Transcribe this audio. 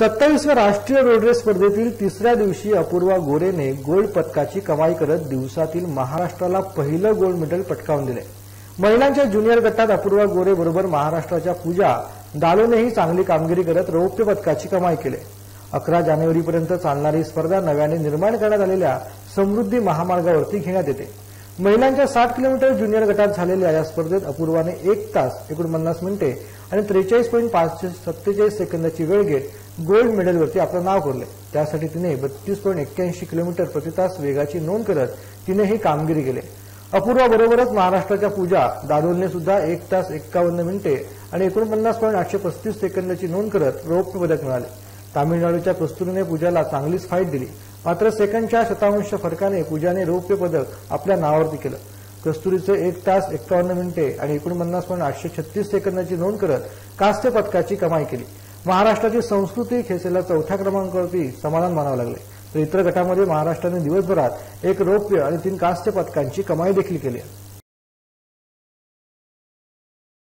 सत्तावीसव्या राष्ट्रीय road race स्पर्धेतील तिसऱ्या दिवशी अपूर्वा गोरेने गोल्ड पदकाची कमाई करत दिवसातील महाराष्ट्राला पहिलं गोल्ड मेडल पटकावून दिले. महिलांच्या ज्युनियर गटात अपूर्वा गोरे बरोबर महाराष्ट्राच्या पूजा दालोनेही चांगली कामगिरी करत रौप्य पदकाची कमाई केली. अकरा जानेवारीपर्यंत चालणारी स्पर्धा नव्याने निर्माण करण्यात आलेल्या समृद्धी महामार्गावरती घेण्यात येते. महिलांच्या साठ किलोमीटर ज्युनियर गटात झालेल्या या स्पर्धेत अपूर्वाने एक तास एकोणपन्नास मिनिटे आणि त्रेचाळीस पॉईंट पाचशे सत्तेचाळीस सेकंदाची वेळ घेत गोल्ड मेडलवरती आपलं नाव कोरले त्यासाठी तिने बत्तीस पॉईंट एक्क्याऐंशी किलोमीटर प्रतितास वेगाची नोंद करत तिने ही कामगिरी केली. अपूर्वाबरोबरच महाराष्ट्राच्या पूजा दादोलने सुद्धा एक तास एक्कावन्न मिनिटे आणि एकोणपन्नास पॉईंट आठशे पस्तीस सेकंदाची नोंद करत रौप्य पदक मिळाले. तामिळनाडूच्या कस्तुरीने पूजाला चांगलीच फाईट दिली. मात्र सेकंडच्या शतांश फरकाने पूजाने रौप्य पदक आपल्या नावावरती केलं. कस्तुरीचे एक तास एक्कावन्न मिनिटे आणि एकोणपन्नास पॉईंट आठशे छत्तीस सेकंदाची नोंद करत कांस्य पदकाची कमाई केली. महाराष्ट्राची संस्कृती खेचेला चौथ्या क्रमांकावरती समाधान मानावं लागले. तर इतर गटामध्ये महाराष्ट्राने दिवसभरात एक रौप्य आणि तीन कांस्य पदकांची कमाई देखील केली